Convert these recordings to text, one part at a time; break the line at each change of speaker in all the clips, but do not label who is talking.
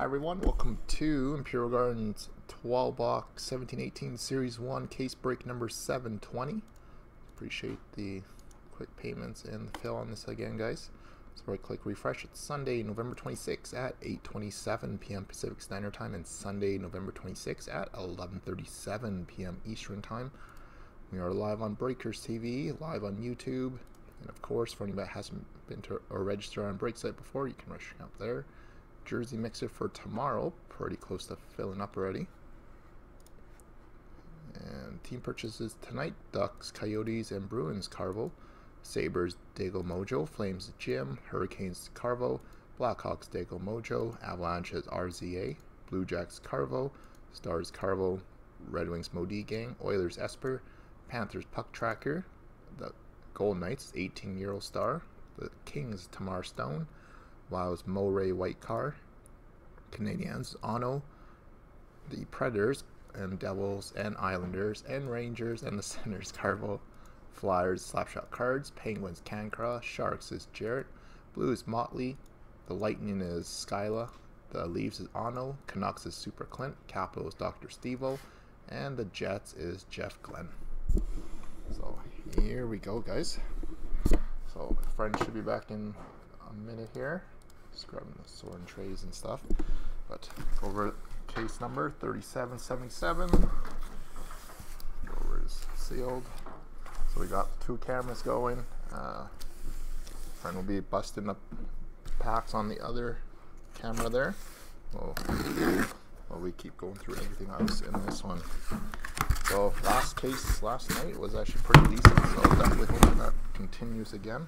Hi everyone, welcome to Imperial Gardens 12 box 1718 Series 1 case break number 720. Appreciate the quick payments and the fill on this again guys. So right click refresh, it's Sunday, November 26 at 8.27 p.m. Pacific Standard Time and Sunday, November 26 at 11.37 p.m. Eastern Time. We are live on Breakers TV, live on YouTube, and of course for anybody that hasn't been to or registered on Breaksite before, you can rush out there jersey mixer for tomorrow. Pretty close to filling up already. And team purchases tonight Ducks, Coyotes, and Bruins Carvo. Sabres, Dago Mojo. Flames, Jim. Hurricanes, Carvo. Blackhawks, Dago Mojo. Avalanches, RZA. Blue Jacks, Carvo. Stars, Carvo. Red Wings, Modi Gang. Oilers, Esper. Panthers, Puck Tracker. The Golden Knights, 18 year old star. The Kings, Tamar Stone. Wild's Moray White Car, Canadiens Ono, the Predators and Devils and Islanders and Rangers and the Senators Carvo, Flyers Slapshot Cards, Penguins Cancra, Sharks is Jarrett, Blues Motley, the Lightning is Skyla, the Leaves is Ono, Canucks is Super Clint, Capitals Dr. Stevo, and the Jets is Jeff Glenn. So here we go, guys. So my friend should be back in a minute here. Just grabbing the sorting trays and stuff. But over case number 3777. Over is sealed. So we got two cameras going. Uh, friend will be busting up packs on the other camera there. Well, well, we keep going through everything else in this one. So last case last night was actually pretty decent. So definitely hoping that continues again.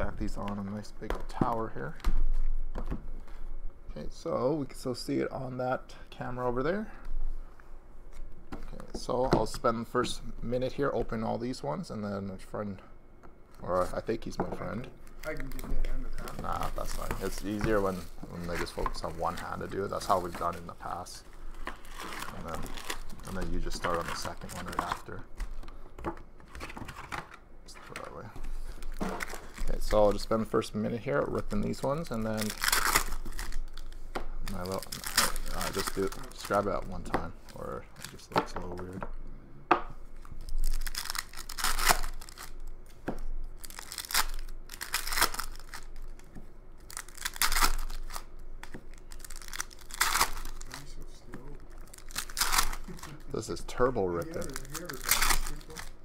stack these on a nice big tower here. Okay, so we can still see it on that camera over there. Okay, so I'll spend the first minute here opening all these ones, and then a friend, or I think he's my friend.
I can give you a hand with that.
Nah, that's fine. It's easier when, when they just focus on one hand to do it. That's how we've done it in the past. And then, and then you just start on the second one right after. Okay, so I'll just spend the first minute here ripping these ones, and then my little, uh, just do just grab it at one time, or it just looks a little weird. This is turbo ripping.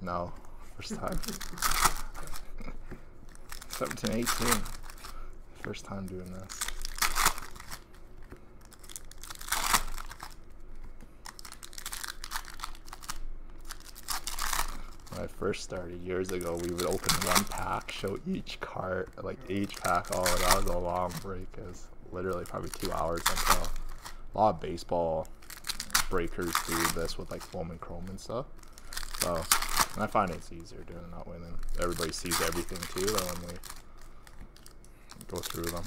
No, first time. 17, 18. First time doing this. When I first started years ago, we would open one pack, show each cart, like each pack. Oh, that was a long break. It was literally probably two hours until a lot of baseball breakers do this with like foam and chrome and stuff. So and I find it's easier doing it that way than everybody sees everything too though when we go through them.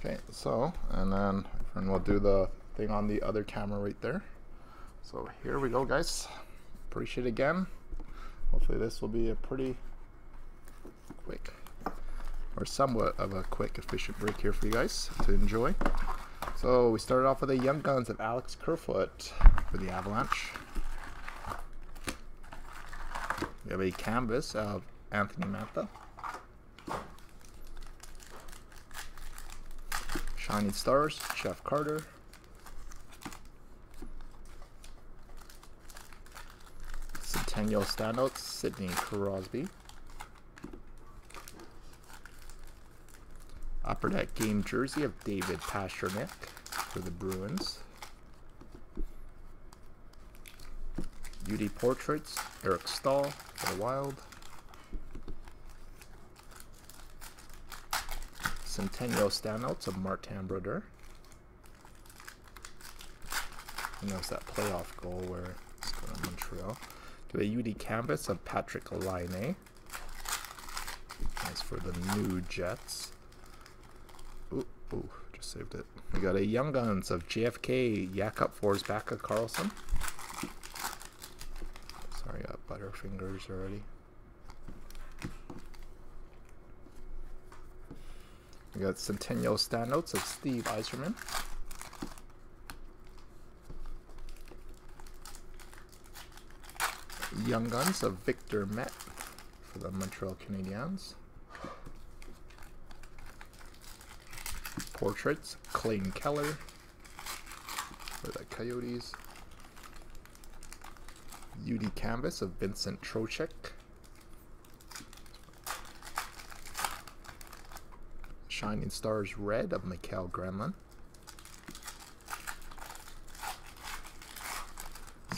Okay, so, and then and we'll do the thing on the other camera right there. So here we go, guys. Appreciate it again. Hopefully this will be a pretty quick or somewhat of a quick, efficient break here for you guys to enjoy. So we started off with a Young Guns of Alex Kerfoot for the Avalanche. We have a canvas of Anthony Mantha. Shining Stars, Jeff Carter. Centennial standouts, Sidney Crosby. Upper deck game jersey of David Pastrnak for the Bruins. UD portraits, Eric Staal for the Wild. Centennial standouts of Martin Brodeur. And there's that playoff goal where it's going to Montreal. The UD canvas of Patrick Laine. Nice for the new Jets. Ooh, ooh, just saved it. We got a Young Guns of JFK, Jakob Forsbacka Karlsson. Sorry, I got butterfingers already. We got Centennial standouts of Steve Yzerman. Young Guns of Victor Mete for the Montreal Canadiens. Portraits, Clayton Keller for the Coyotes. UD Canvas of Vincent Trocheck. Shining Stars Red of Mikael Granlund.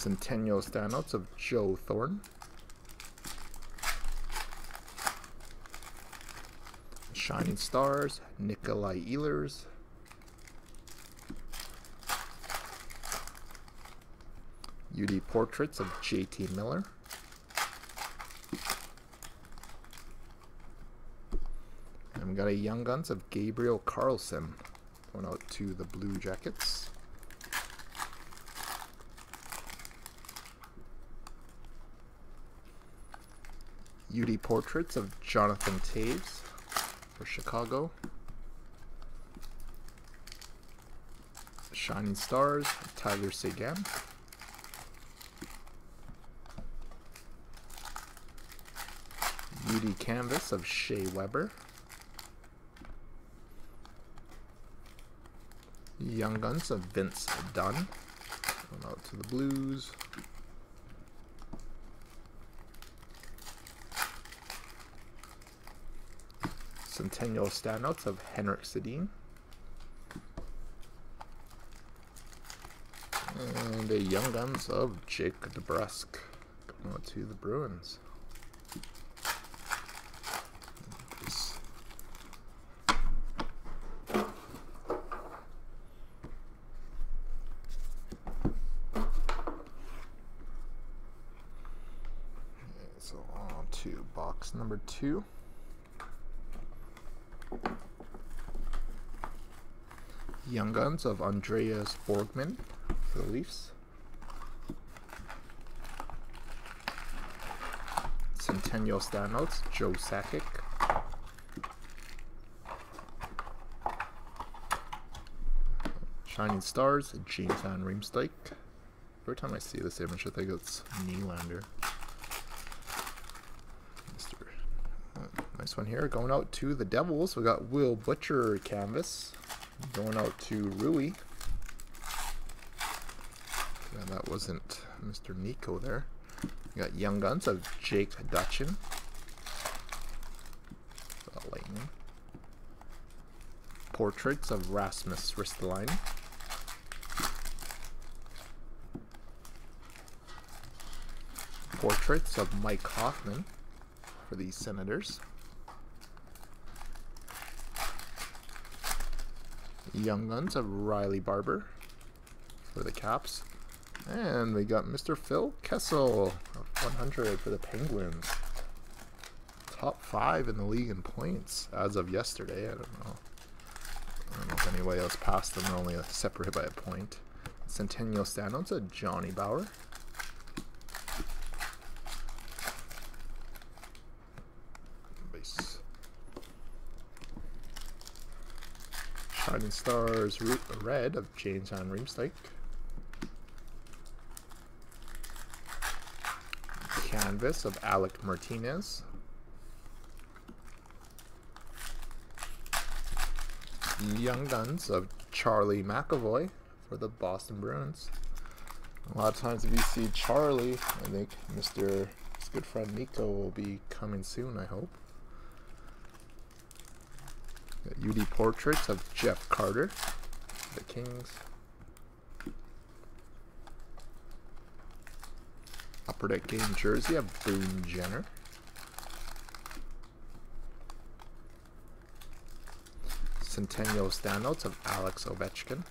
Centennial standouts of Joe Thornton. Shining Stars, Nikolai Ehlers. UD Portraits of JT Miller. And we got a Young Guns of Gabriel Carlsson going out to the Blue Jackets. UD Portraits of Jonathan Toews for Chicago. Shining Stars, Tyler Seguin. UD Canvas of Shea Weber. Young Guns of Vince Dunn. Going out to the Blues. Centennial standouts of Henrik Sedin. And the Young Guns of Jake DeBrusk. Going out to the Bruins. So on to box number two. Guns of Andreas Borgman for the Leafs. Centennial standouts, Joe Sakic. Shining Stars, James Van Riemsdyk. Every time I see this image, I think it's Nylander. Uh, nice one here. Going out to the Devils, we got Will Butcher canvas. Going out to Rui. Yeah, that wasn't Mr. Nico there. We got Young Guns of Jake Dotchin. Lightning. Portraits of Rasmus Ristolainen. Portraits of Mike Hoffman for the Senators. Young Guns of Riley Barber for the Caps. And we got Mr. Phil Kessel of 100 for the Penguins. Top five in the league in points as of yesterday. I don't know. I don't know if anybody else passed them. They're only separated by a point. Centennial standouts of Johnny Bower. Base. Shining Stars Root Red of James Van Riemsdyk. Canvas of Alec Martinez. Young Guns of Charlie McAvoy for the Boston Bruins. A lot of times if you see Charlie, I think Mr. his good friend Nico will be coming soon, I hope. UD Portraits of Jeff Carter, the Kings. Upper Deck Game Jersey of Boone Jenner. Centennial standouts of Alex Ovechkin.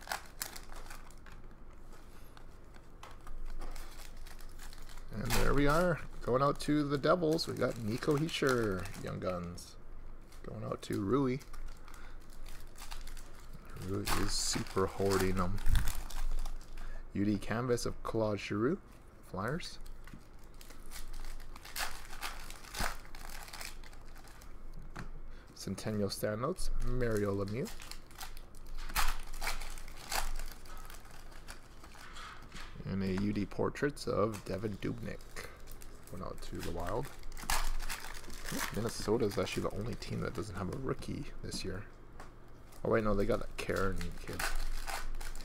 And there we are. Going out to the Devils. We got Nico Hischier, Young Guns. Going out to Rui. Is super hoarding them. UD Canvas of Claude Giroux. Flyers. Centennial Standouts, Mario Lemieux. And a UD Portraits of Devan Dubnyk. Went out to the Wild. Minnesota is actually the only team that doesn't have a rookie this year. Oh wait, no, they got that Karen kid.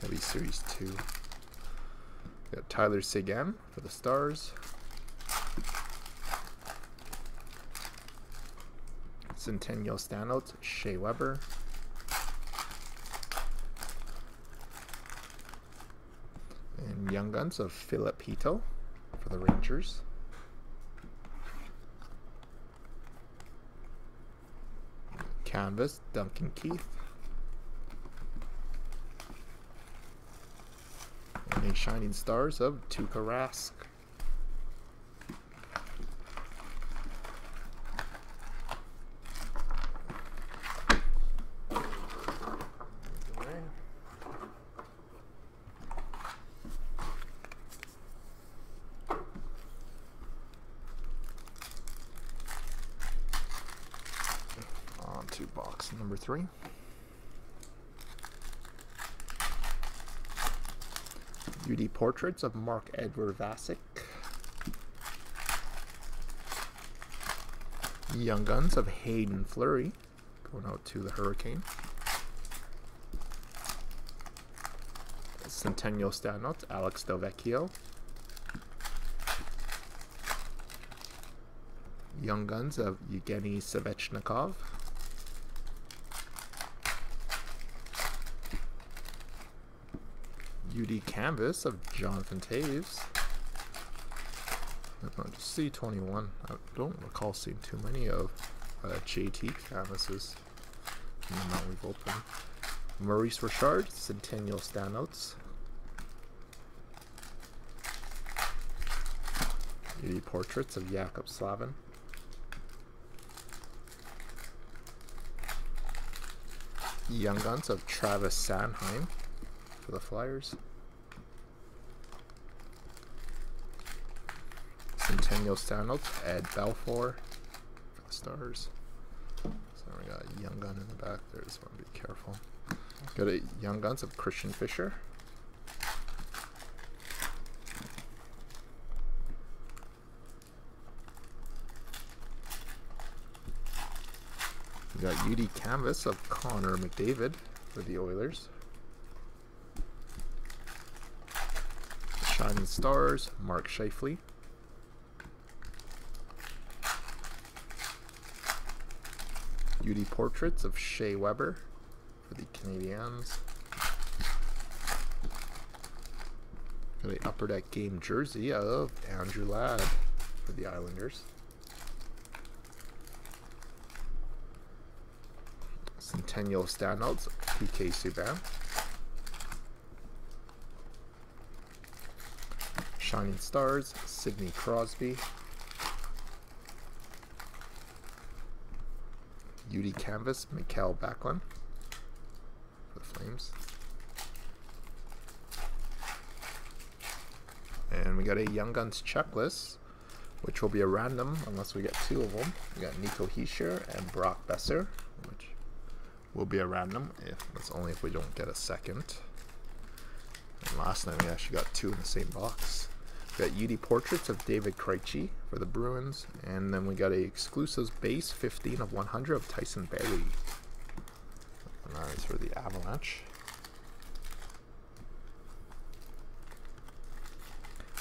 Heavy Series 2. Got Tyler Seguin for the Stars. Centennial standouts, Shea Weber. And Young Guns of Philip Hito for the Rangers. Canvas, Duncan Keith. A Shining Stars of Tuukka Rask. On to box number three. UD Portraits of Marc-Edouard Vlasic. Young Guns of Haydn Fleury, Going out to the Hurricane. Centennial Standouts, Alex Delvecchio. Young Guns of Yevgeny Svechnikov. UD Canvas of Jonathan Toews. Uh, just C21. I don't recall seeing too many of uh, JT canvases in the amount we've opened. Maurice Richard, Centennial Standouts. UD Portraits of Jaccob Slavin. Young Guns of Travis Sanheim for the Flyers. Centennial Standouts, Ed Belfour for the Stars. So we got Young Gun in the back there, just want to be careful. Got a Young Guns of Christian Fischer. We got UD Canvas of Connor McDavid for the Oilers. Shining Stars, Mark Scheifele. UD Portraits of Shea Weber for the Canadiens. Got Upper Deck Game jersey of Andrew Ladd for the Islanders. Centennial Standouts, PK Subban. Shining Stars, Sidney Crosby. UD Canvas, Mikael Backlund for the Flames. And we got a Young Guns checklist, which will be a random unless we get two of them. We got Nico Hischier and Brock Boeser, which will be a random if that's only if we don't get a second. And last night we actually got two in the same box. Got UD Portraits of David Krejci for the Bruins, and then we got a exclusives base 15 of 100 of Tyson Barrie. And that is for the Avalanche.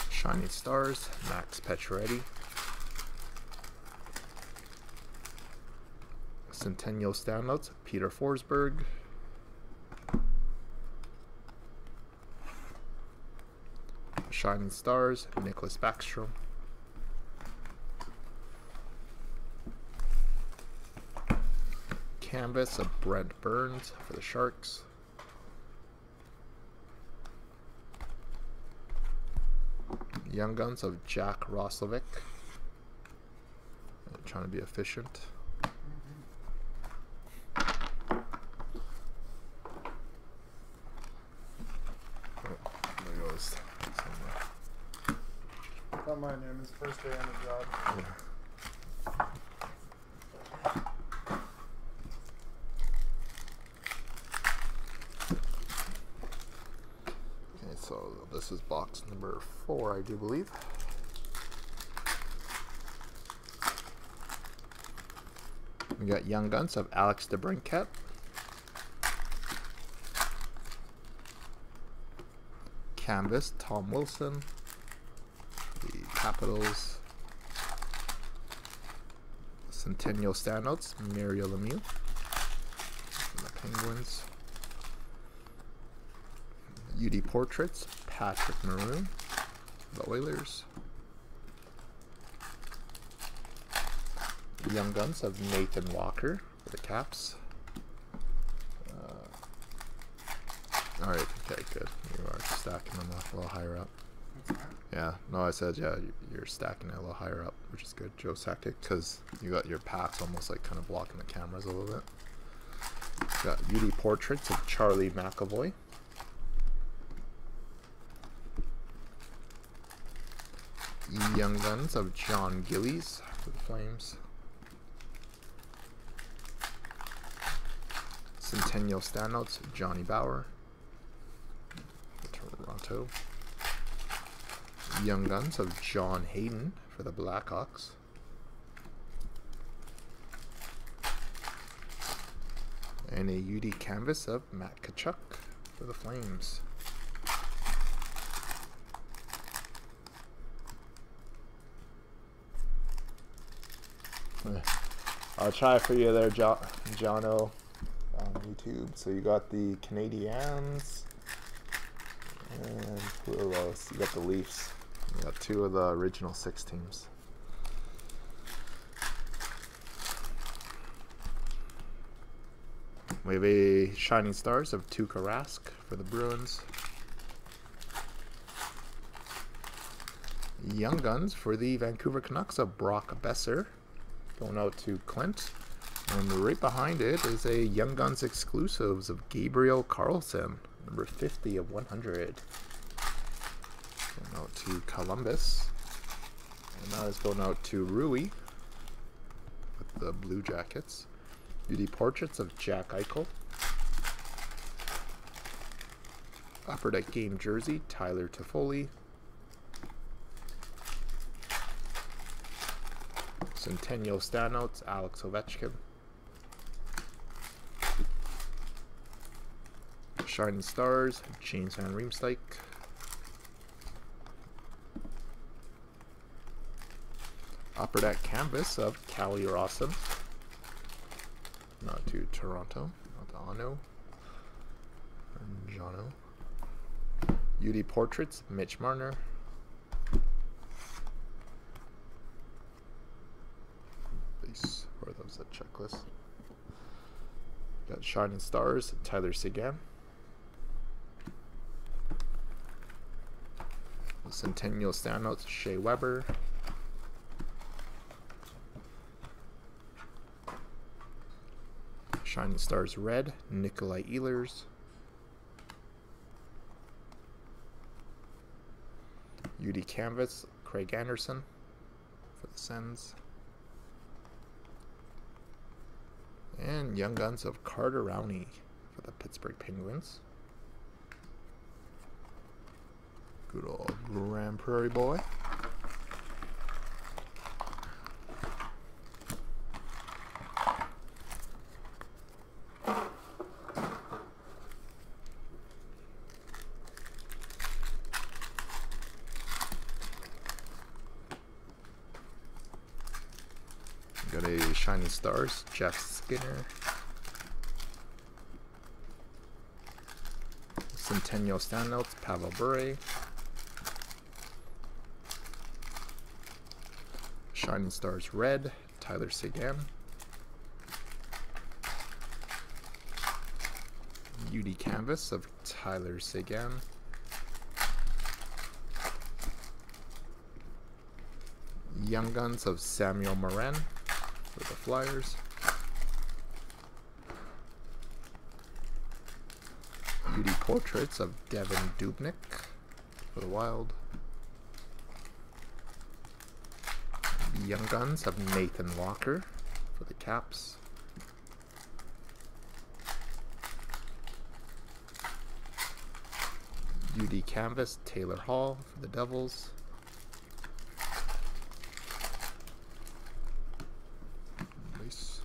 Shining Stars, Max Pacioretty. Centennial Standouts, Peter Forsberg. Shining Stars, Nicholas Backstrom. Canvas of Brent Burns for the Sharks. Young Guns of Jack Roslovic. Trying to be efficient. Oh, there goes. some,
Don't mind him. His first day on the job.
uh, yeah. Okay, so this is box number four, I do believe. We got Young Guns of Alex DeBrincat. Canvas, Tom Wilson. The Capitals. Centennial Standouts, Mario Lemieux. The Penguins. UD Portraits, Patrick Maroon. The Oilers. The young Guns of Nathan Walker for the Caps. Uh, Alright, okay, good. You are stacking them a little higher up. Yeah, no, I said, yeah, you- you're stacking it a little higher up, which is good. Joe Sakic, because you got your packs almost like kind of blocking the cameras a little bit. Got UD Portraits of Charlie McAvoy. Young Guns of John Gillies for the Flames. Centennial Standouts, Johnny Bower. Toronto. Young Guns of John Hayden for the Blackhawks. And a UD canvas of Matt Tkachuk for the Flames. Eh, I'll try for you there, jo- Jono, on YouTube. So you got the Canadiens. And who else? You got the Leafs. You got two of the original six teams. We have a Shining Stars of Tuukka Rask for the Bruins. Young Guns for the Vancouver Canucks of Brock Boeser. Going out to Clint. And right behind it is a Young Guns exclusives of Gabriel Carlsson, number 50 of 100. Going out to Columbus. And that is going out to Rui with the Blue Jackets. Beauty Portraits of Jack Eichel. Upper Deck Game Jersey, Tyler Toffoli. Centennial Standouts, Alex Ovechkin. Shining Stars, James Van Riemsdyk. Upper Deck Canvas of Callie Rawson. Not to Toronto, not to Ano. And Jono. UD Portraits, Mitch Marner. Or those a checklist. Got Shining Stars, Tyler Seguin. Centennial Standouts, Shea Weber. Shining Stars Red, Nikolai Ehlers. UD Canvas, Craig Anderson for the Sens. And Young Guns of Carter Rowney for the Pittsburgh Penguins. Good old Grand Prairie boy. Shining Stars, Jeff Skinner. Centennial Standouts, Pavel Bure. Shining Stars Red, Tyler Seguin. UD Canvas of Tyler Seguin. Young Guns of Samuel Morin for the Flyers. Beauty Portraits of Devan Dubnyk for the Wild. Young Guns of Nathan Walker for the Caps. UD Canvas Taylor Hall for the Devils. Nice.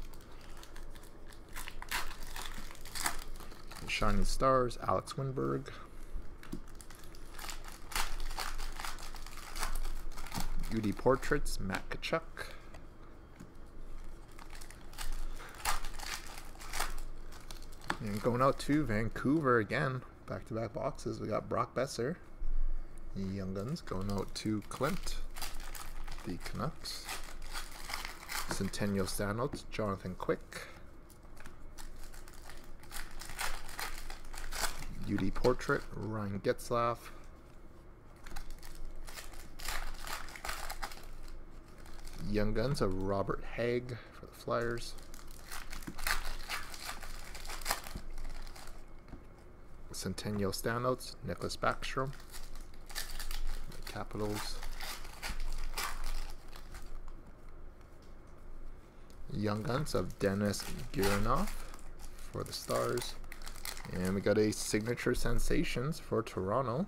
Shining Stars, Alex Wennberg. UD Portraits, Matt Tkachuk. And going out to Vancouver again. Back to back boxes. We got Brock Boeser. Young Guns going out to Clint. The Canucks. Centennial standouts, Jonathan Quick. UD Portrait, Ryan Getzlaf. Young Guns of Robert Haig for the Flyers. Centennial standouts, Nicholas Backstrom. The Capitals. Young Guns of Denis Gurianov for the Stars. And we got a Signature Sensations for Toronto.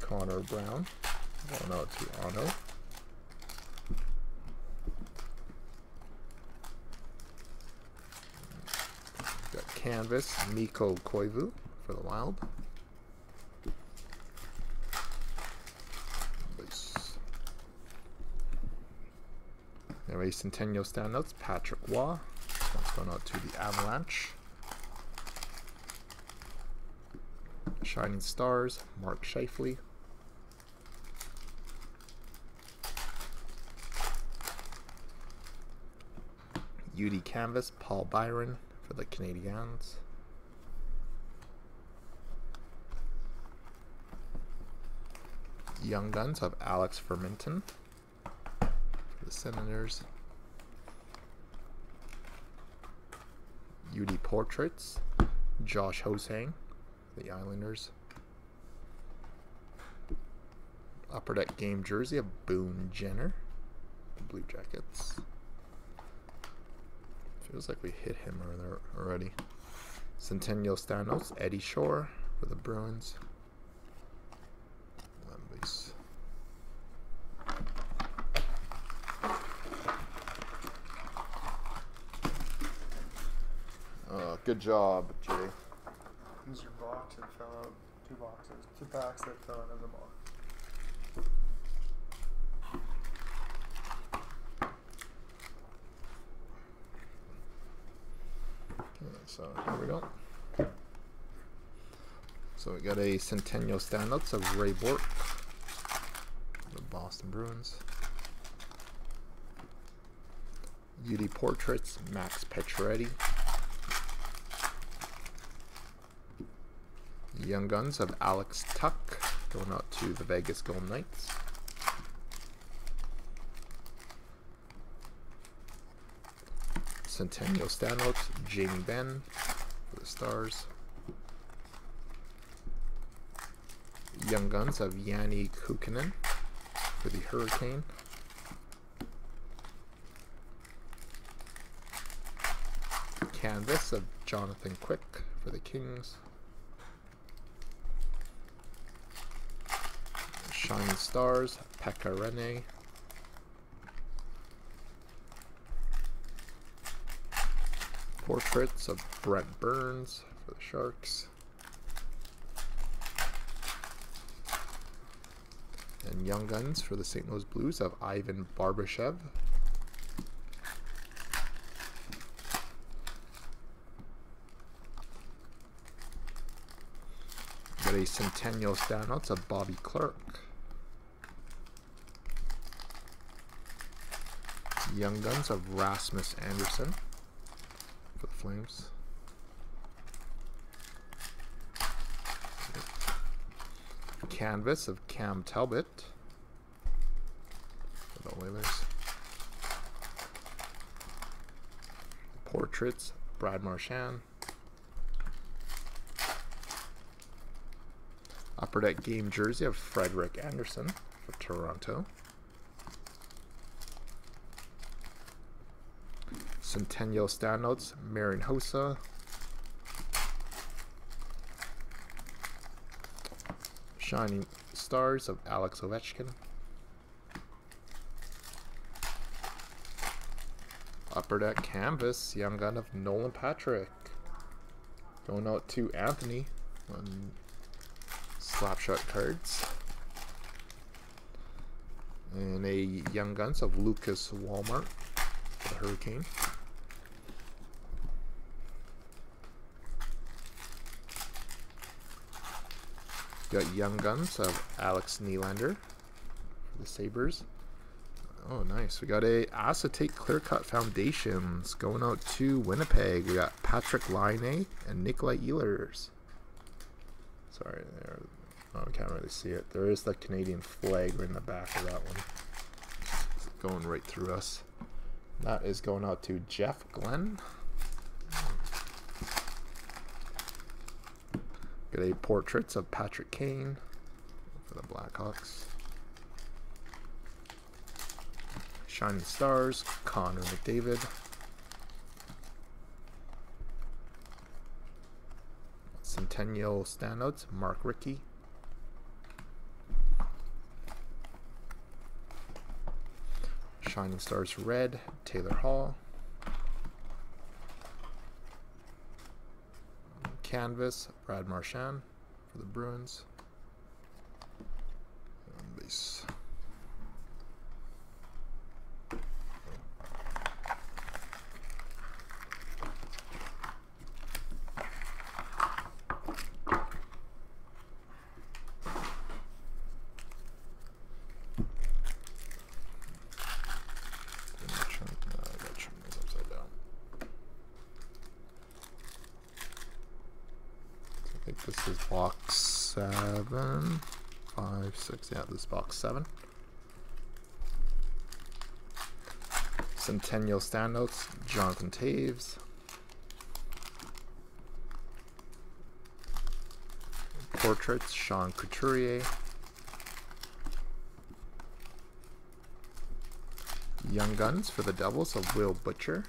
Connor Brown. Going out to Otto. Got Canvas, Mikko Koivu for the Wild. Nice. There Centennial standouts, Patrick Roy. That's going out to the Avalanche. Shining Stars, Mark Scheifele. UD Canvas, Paul Byron for the Canadiens. Young Guns of Alex Formenton for the Senators. UD Portraits, Josh Hosang, the Islanders. Upper Deck game jersey of Boone Jenner, the Blue Jackets. Feels like we hit him already. Centennial standouts, Eddie Shore for the Bruins. Uh, good job, Jay.
Box that fell out. Two boxes. Two packs that fell out of the box.
So here we go. So we got a Centennial standouts of Ray Bourque, the Boston Bruins. UD Portraits, Max Pacioretty. Young Guns of Alex Tuch, going out to the Vegas Golden Knights. Centennial standouts, Jamie Benn for the Stars. Young Guns of Janne Kuokkanen for the Hurricane. Canvas of Jonathan Quick for the Kings. Shining Stars, Pekka Rinne. Portraits of Brent Burns for the Sharks. And Young Guns for the St. Louis Blues of Ivan Barbashev. Got a Centennial standouts of Bobby Clarke. Young Guns of Rasmus Andersson for the Flames. Canvas of Cam Talbot for the Oilers. Portraits, Brad Marchand. Upper Deck game jersey of Frederik Andersen for Toronto. Centennial standouts, Marian Hossa. Shining Stars of Alex Ovechkin. Upper Deck Canvas, Young Gun of Nolan Patrick. Going out to Anthony on Slapshot cards. And a Young Guns of Lucas Wallmark the Hurricane. Got Young Guns of Alex Nylander for the Sabres. Oh, nice. We got a acetate clear cut foundations going out to Winnipeg. We got Patrick Laine and Nikolai Ehlers. Sorry, there. Oh, I can't really see it. There is the Canadian flag right in the back of that one. It's going right through us. That is going out to Jeff Glenn. Got a portraits of Patrick Kane for the Blackhawks. Shining Stars, Connor McDavid. Centennial standouts, Mark Rickey. Shining Stars Red, Taylor Hall. Canvas, Brad Marchand for the Bruins. Base. I think this is box seven, five, six. Yeah, this is box seven. Centennial standouts, Jonathan Toews. Portraits, Sean Couturier. Young Guns for the Devils of Will Butcher.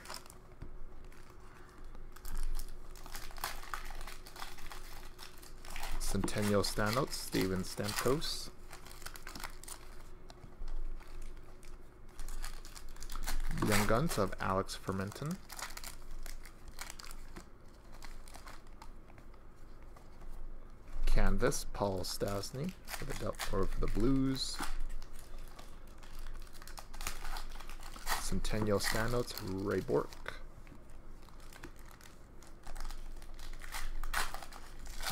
Centennial standouts, Steven Stamkos. Young Guns of Alex Formenton. Canvas, Paul Stastny for the for the Blues. Centennial standouts, Ray Bourque.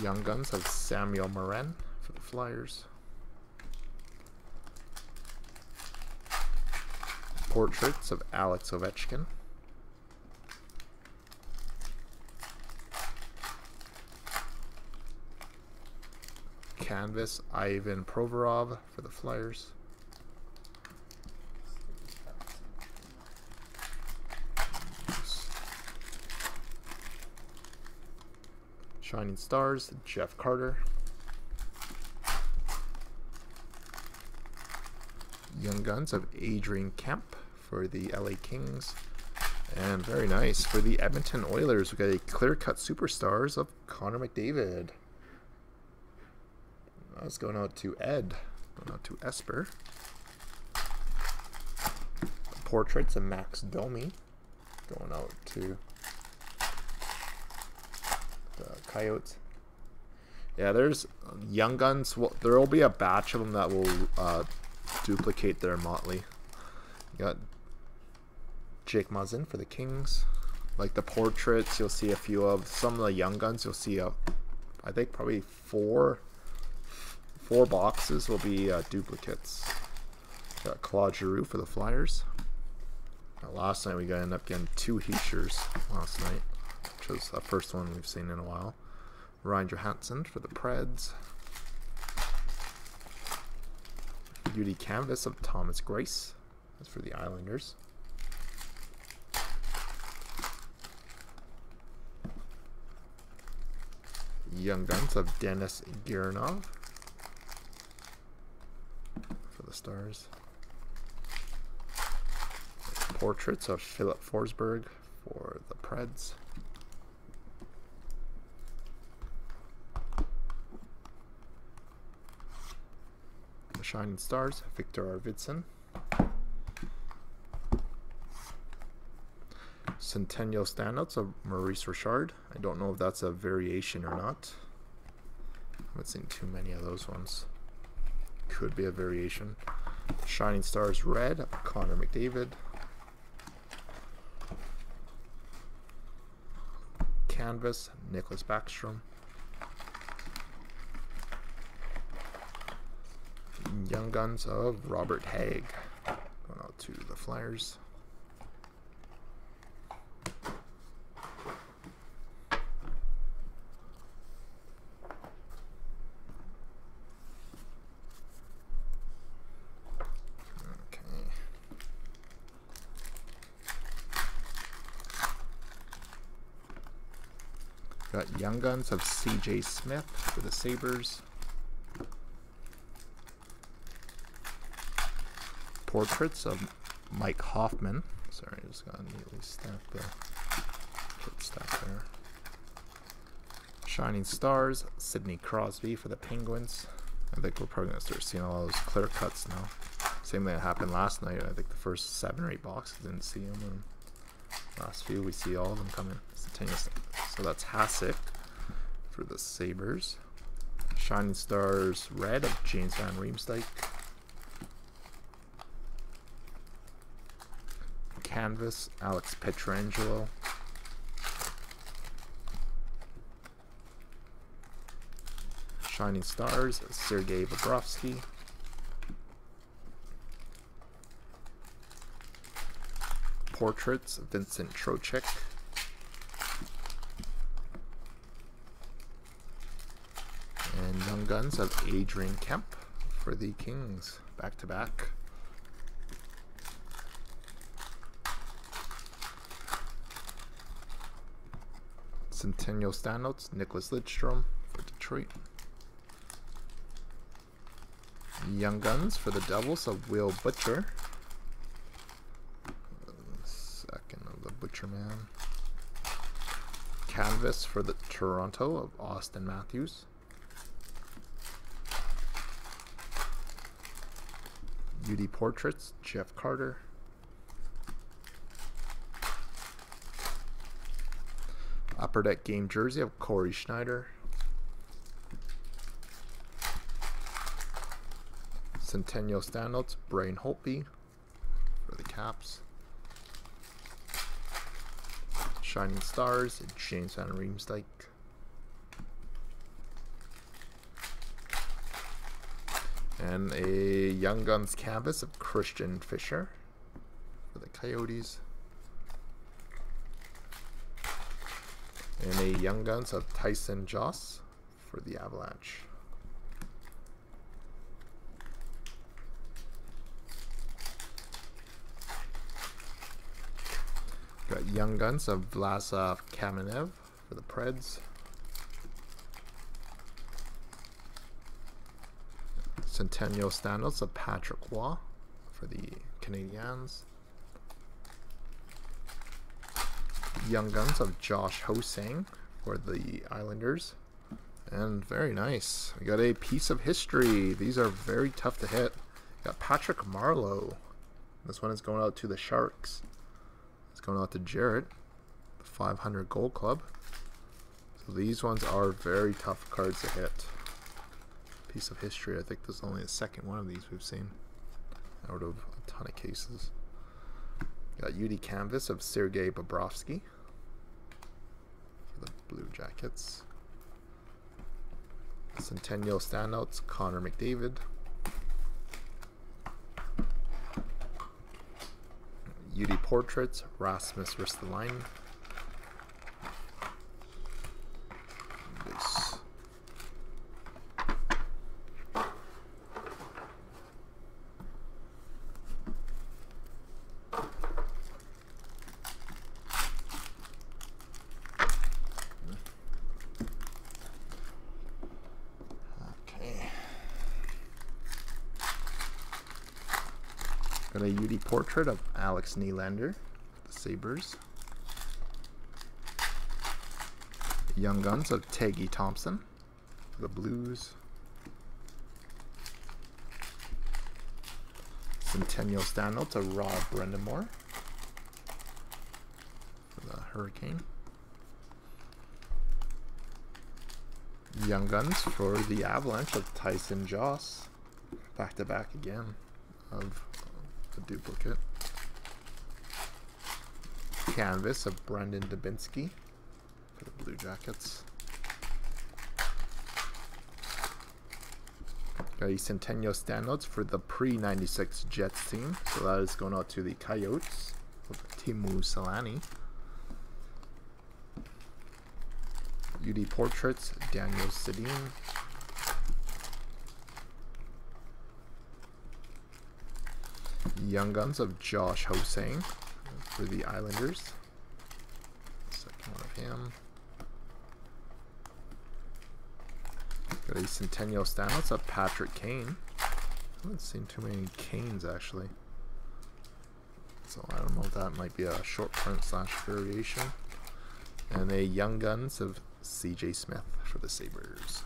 Young Guns of Samuel Morin for the Flyers. Portraits of Alex Ovechkin. Canvas Ivan Provorov for the Flyers. Shining Stars, Jeff Carter. Young Guns of Adrian Kempe for the LA Kings. And very nice. For the Edmonton Oilers, we got a clear cut superstars of Connor McDavid. That's going out to Ed, going out to Esper. Portraits of Max Domi, going out to the Coyotes. Yeah, there's Young Guns. Well, there will be a batch of them that will uh, duplicate their Motley. You got Jake Muzzin for the Kings. Like the portraits, you'll see a few of some of the Young Guns. You'll see a, I think probably four, four boxes will be uh, duplicates. Got Claude Giroux for the Flyers. Now, last night we got end up getting two Heaters last night which was the first one we've seen in a while. Ryan Johansen for the Preds. Beauty Canvas of Thomas Greiss That's for the Islanders. Young Guns of Denis Gurianov for the Stars. Portraits of Filip Forsberg for the Preds. Shining Stars, Victor Arvidsson. Centennial Standouts of Maurice Richard. I don't know if that's a variation or not. I haven't seen too many of those ones. Could be a variation. Shining Stars Red, Connor McDavid. Canvas, Nicholas Backstrom. Young Guns of Robert Hagg. Going out to the Flyers. Got Young Guns of CJ Smith for the Sabres. Portraits of Mike Hoffman. Sorry, I just got neatly stacked the kit stack there. Shining Stars, Sidney Crosby for the Penguins. I think we're probably gonna start seeing all those clear cuts now. Same thing that happened last night. I think the first seven or eight boxes didn't see them, last few we see all of them coming. So that's Hasek for the Sabres. Shining Stars Red of James Van Riemsdyk. Canvas Alex Pietrangelo. Shining Stars Sergei Bobrovsky. Portraits Vincent Trocheck. And Young Guns of Adrian Kempe for the Kings. Back to back. Centennial Standouts, Nicholas Lidstrom for Detroit. Young Guns for the Devils of Will Butcher. Second of the Butcher Man. Canvas for the Toronto of Auston Matthews. UD Portraits, Jeff Carter. Upper Deck Game Jersey of Cory Schneider. Centennial Standouts, Brain Holtby for the Caps. Shining Stars, James Van Riemsdyk. And a Young Guns canvas of Christian Fischer for the Coyotes. And a Young Guns of Tyson Jost for the Avalanche. Got Young Guns of Vlasov Kamenev for the Preds. Centennial Standards of Patrick Roy for the Canadiens. Young Guns of Josh Ho-Sang for the Islanders. And very nice. We got a piece of history. These are very tough to hit. Got Patrick Marleau. This one is going out to the Sharks. It's going out to Jarrett, the 500 Goal Club. So these ones are very tough cards to hit. Piece of history. I think this is only the second one of these we've seen out of a ton of cases. Got UD Canvas of Sergei Bobrovsky the Blue Jackets. Centennial Standouts, Connor McDavid. UD Portraits, Rasmus Ristolainen. Nice. Got a UD portrait of Alex Nylander, the Sabres. Young Guns of Tage Thompson, the Blues. Centennial Standout to Rod Brind'Amour for the Hurricane. Young Guns for the Avalanche of Tyson Jost. Back to back again of a duplicate. Canvas of Brandon Dubinsky for the Blue Jackets. Got a Centennial standouts for the pre-96 Jets team. So that is going out to the Coyotes of Teemu Selanne. UD Portraits, Daniel Sedin. Young Guns of Josh Ho-Sang for the Islanders. Second one of him. Got a Centennial Standouts of Patrick Kane. I haven't seen too many Canes actually. So I don't know if that might be a short print slash variation. And a Young Guns of CJ Smith for the Sabres.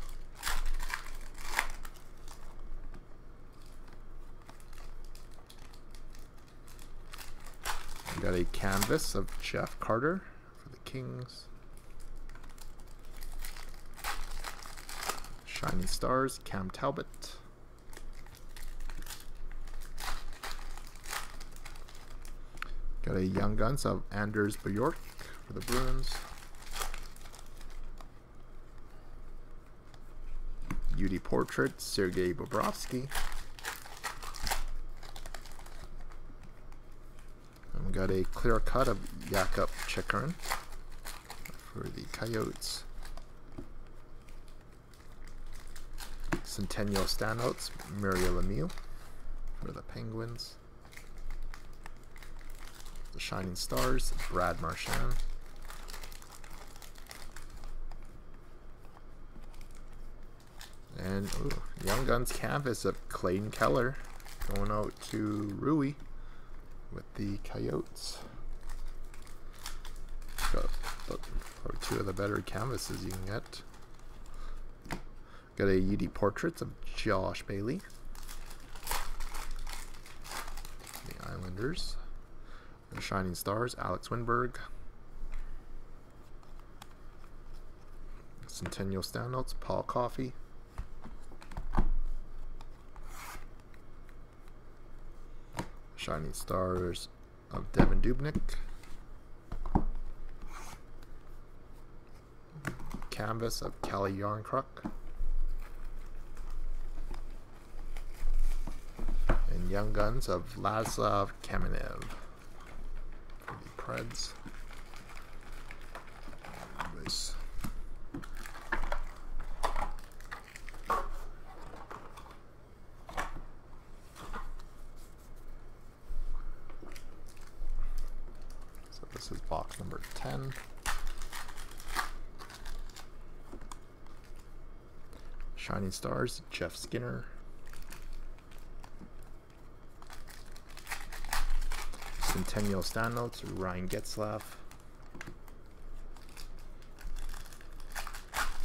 Got a canvas of Jeff Carter for the Kings. Shiny Stars, Cam Talbot. Got a Young Guns of Anders Bjork for the Bruins. UD Portrait, Sergei Bobrovsky. And we got a clear cut of Jakob Chychrun for the Coyotes. Centennial Standouts, Mario Lemieux for the Penguins. The Shining Stars, Brad Marchand. And ooh, Young Guns canvas of Clayton Keller going out to Rui with the Coyotes. Got probably two of the better canvases you can get. Got a UD portraits of Josh Bailey. The Islanders. The Shining Stars, Alex Wennberg. Centennial Standouts, Paul Coffey. Shining Stars of Devan Dubnyk. Canvas of Kelly Yarncrook. And Young Guns of Vladislav Kamenev. Preds. Nice. So this is box number 10. Shining Stars, Jeff Skinner. Centennial Standouts, Ryan Getzlaf.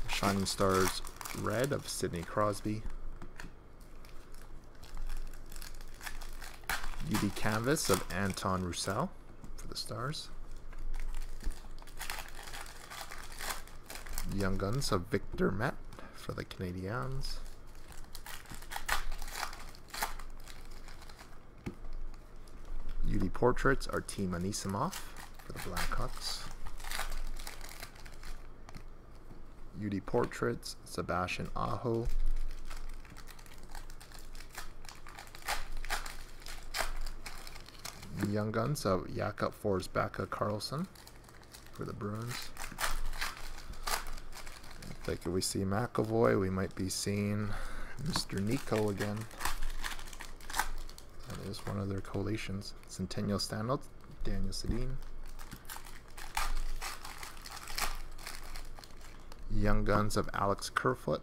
Shining Stars Red of Sidney Crosby. UD Canvas of Anton Roussel for the Stars. Young Guns of Victor Mete for the Canadiens. UD Portraits Artem Anisimov for the Blackhawks. UD Portraits, Sebastian Aho. Young Guns of Jakob Forsbacka Karlsson for the Bruins. Think if we see McAvoy, we might be seeing Mr. Nico again. That is one of their collations. Centennial Standouts, Daniel Sedin. Young Guns of Alex Kerfoot.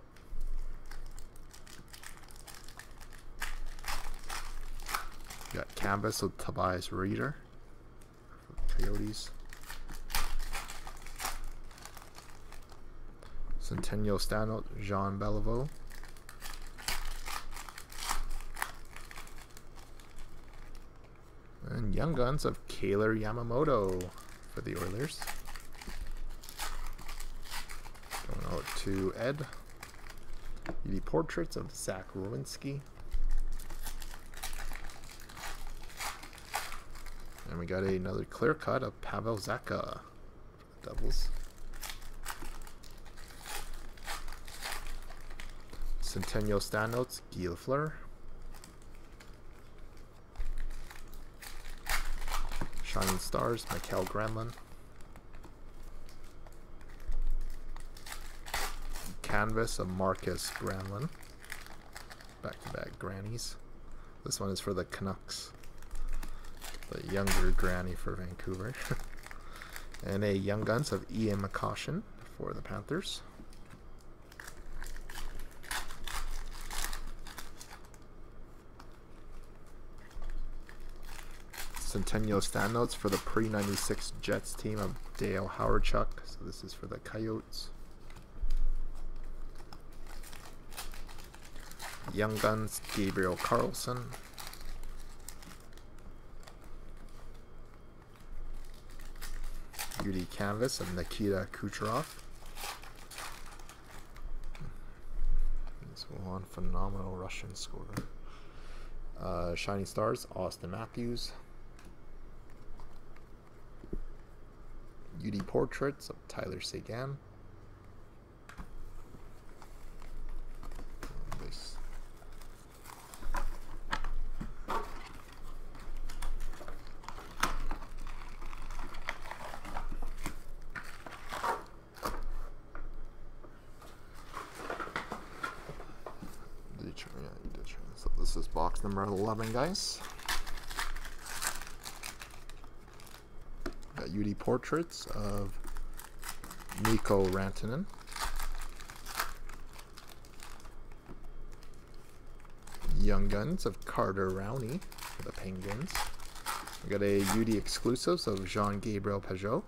Got Canvas of Tobias Rieder. Coyotes. Centennial standout, Jean Beliveau. And Young Guns of Kailer Yamamoto for the Oilers. Going out to Ed. The portraits of Zach Werenski. And we got another clear cut of Pavel Zacha for the Devils. Centennial standouts, Guy Lafleur. Shining Stars, Mikael Granlund. Canvas of Markus Granlund. Back to back grannies. This one is for the Canucks. The younger granny for Vancouver. and a Young Guns of Ian McCoshen for the Panthers. Centennial standouts for the pre 96 Jets team of Dale Hawerchuk. So this is for the Coyotes. Young Guns, Gabriel Carlsson. Beauty Canvas of Nikita Kucherov. This one phenomenal Russian scorer. Uh, Shining Stars, Auston Matthews. UD Portraits of Tyler Seguin. So this is box number 11, guys. Got UD portraits of Mikko Rantanen. Young Guns of Carter Rowney for the Penguins. We got a UD exclusives of Jean Gabriel Pageau,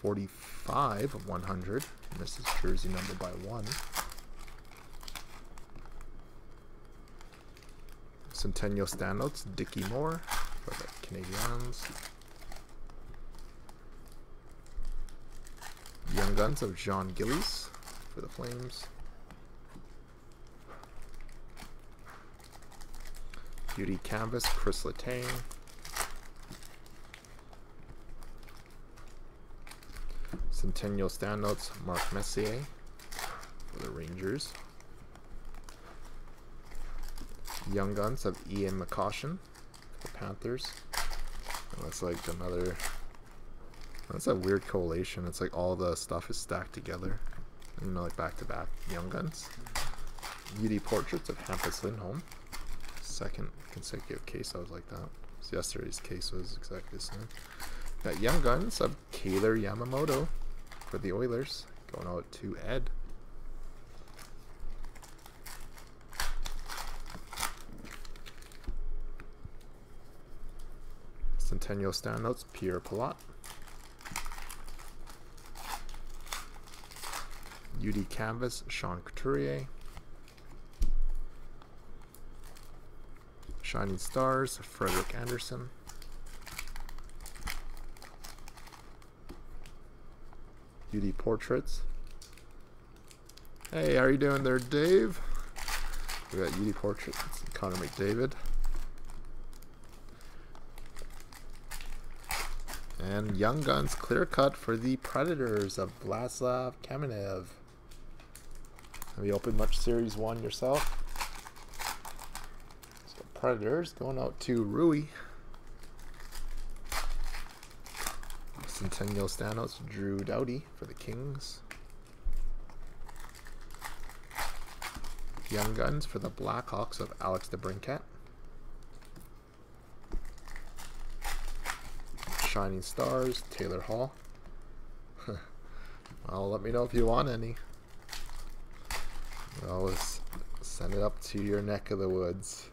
45 of 100. And this is jersey number by one. Centennial standouts, Dickie Moore for the Canadiens. Young Guns of John Gillies for the Flames. Beauty Canvas, Chris Letang. Centennial Standouts, Mark Messier for the Rangers. Young Guns of Ian McCoshen for the Panthers. And that's like another that's a weird collation. It's like all the stuff is stacked together. You know, like back to back Young Guns. UD Portraits of Hampus Lindholm. Second consecutive case I was like that. So yesterday's case was exactly the same. Got Young Guns of Kailer Yamamoto for the Oilers. Going out to Ed. Centennial standouts, Pierre Pilote. UD Canvas, Sean Couturier. Shining Stars, Frederik Andersen. UD Portraits. Hey, how are you doing there, Dave? We got UD Portraits, Connor McDavid. And Young Guns clear cut for the Predators of Vlaslav Kamenev. Have you opened much Series 1 yourself? So Predators going out to Rui. Centennial standouts, Drew Doughty for the Kings. Young Guns for the Blackhawks of Alex DeBrincat. Shining Stars, Taylor Hall. well, let me know if you want any. Always send it up to your neck of the woods.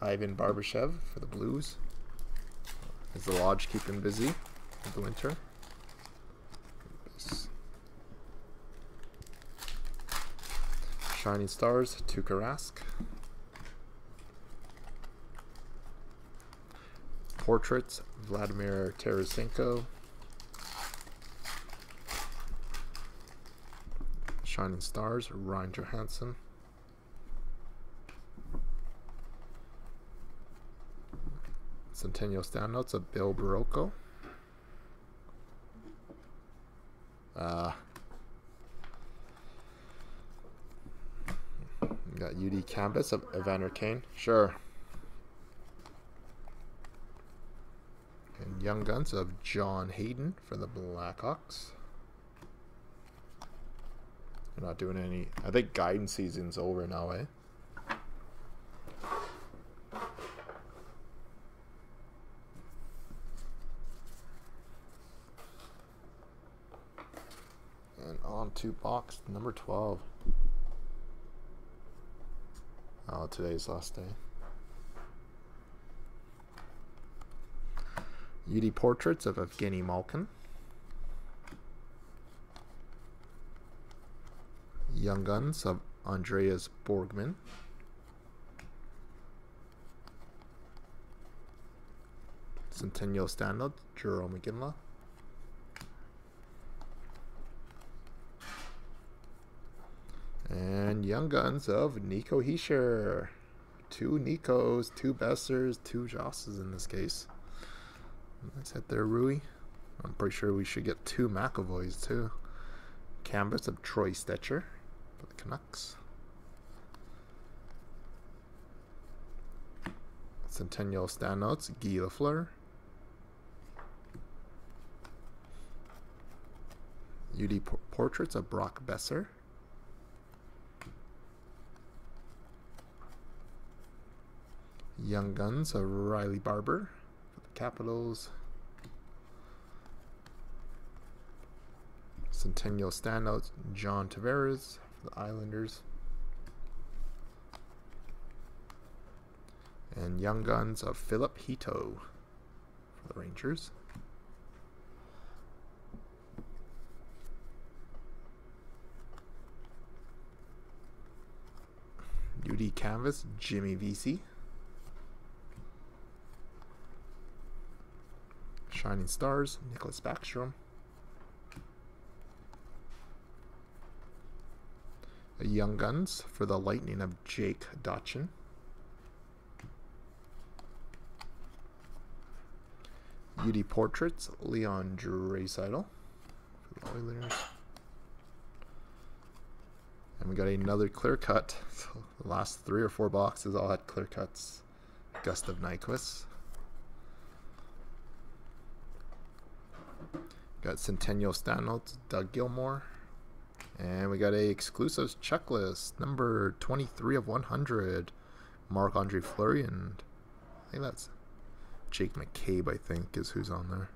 Ivan Barbashev for the Blues. Is the Lodge keeping busy in the winter? Shining Stars, Tuukka Rask. Portraits, Vladimir Tarasenko. Shining Stars, Ryan Johansen. Centennial standouts of Bill Barilko. Uh, got UD Canvas of Evander Kane. Sure. And Young Guns of John Hayden for the Blackhawks. They're not doing any. I think guidance season's over now, eh? And on to box number 12. Oh, today's last day. UD Portraits of Evgeny Malkin. Young Guns of Andreas Borgman. Centennial Standout, Jarome Iginla. And Young Guns of Nico Hischier. Two Nikos, two Boesers, two Josses in this case. Let's hit there, Rui. I'm pretty sure we should get two McAvoys too. Canvas of Troy the Canucks. Centennial standouts, Guy Lafleur. UD portraits of Brock Boeser. Young Guns of Riley Barber for the Capitals. Centennial standouts John Tavares the Islanders. And Young Guns of Philip Hito for the Rangers. UD Canvas Jimmy Vesey. Shining Stars, Nicholas Backstrom. Young Guns for the Lightning of Jake Dotchin. UD Portraits, Leon Draisaitl for the Oilers. And we got another clear cut. So the last three or four boxes all had clear cuts. Gustav Nyquist. Got Centennial Standouts, Doug Gilmour. And we got a exclusives checklist, number 23 of 100. Marc Andre Fleury, and I think that's Jake McCabe, I think, is who's on there.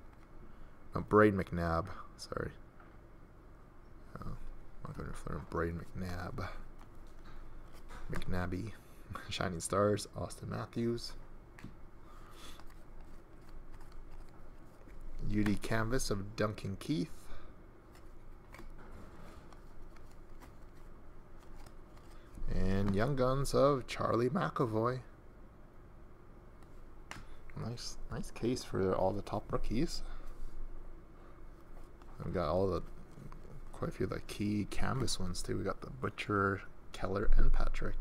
No, Brayden McNabb. Sorry. Oh, Marc Andre Fleury, Brayden McNabb. McNabby. Shining Stars, Auston Matthews. UD Canvas of Duncan Keith. Young Guns of Charlie McAvoy. Nice, nice case for all the top rookies. We've got all the, quite a few of the key canvas ones too. We got the Butcher, Keller, and Patrick.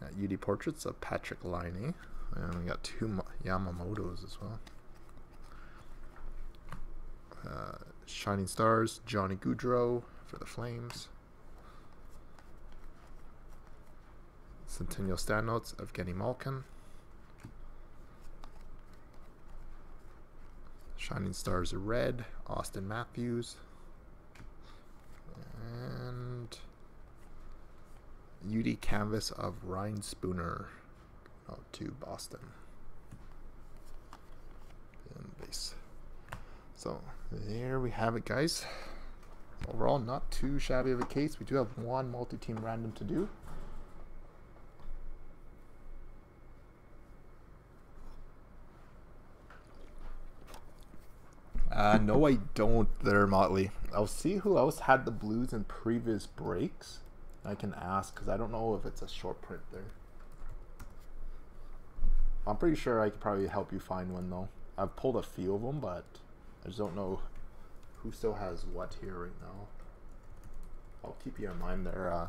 Got UD portraits of Patrik Laine, and we got two Yamamoto's as well. Uh, Shining Stars, Johnny Gaudreau for the Flames. Centennial Standouts of Genny Malkin. Shining Stars Red, Auston Matthews. And UD Canvas of Ryan Spooner out to Boston. And base. So there we have it, guys. Overall, not too shabby of a case. We do have one multi-team random to do. Uh, no, I don't. There, Motley. I'll see who else had the blues in previous breaks. I can ask because I don't know if it's a short print there. I'm pretty sure I could probably help you find one though. I've pulled a few of them, but I just don't know who still has what here right now. I'll keep you in mind there. Uh?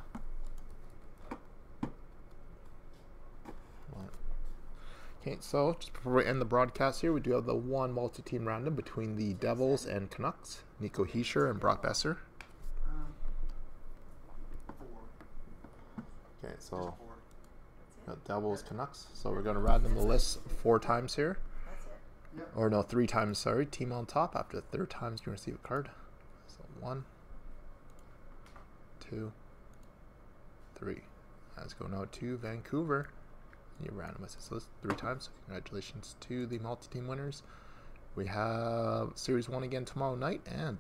Okay, so just before we end the broadcast here, we do have the one multi-team random between the Devils and Canucks. Nico Hischier and Brock Boeser.
Um.
Okay, so got Devils, Canucks. So we're gonna random the list four times here,
That's it.
Yep.
or no, three times. Sorry, team on top. After the third times, you receive a card. So one, two, three. Let's go now to Vancouver. You randomize this list three times. so Congratulations to the multi-team winners. We have Series 1 again tomorrow night, and